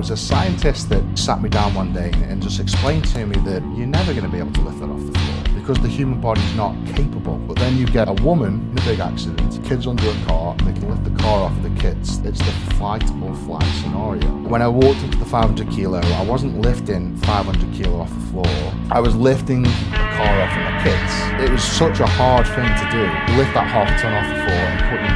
was a scientist that sat me down one day and just explained to me that you're never going to be able to lift that off the floor because the human body's not capable. But then you get a woman in a big accident, kids under a car, and they can lift the car off the kids. It's the fight or flight scenario. When I walked into the 500 kilo, I wasn't lifting 500 kilo off the floor. I was lifting the car off of my kids. It was such a hard thing to do. Lift that half ton off the floor and put.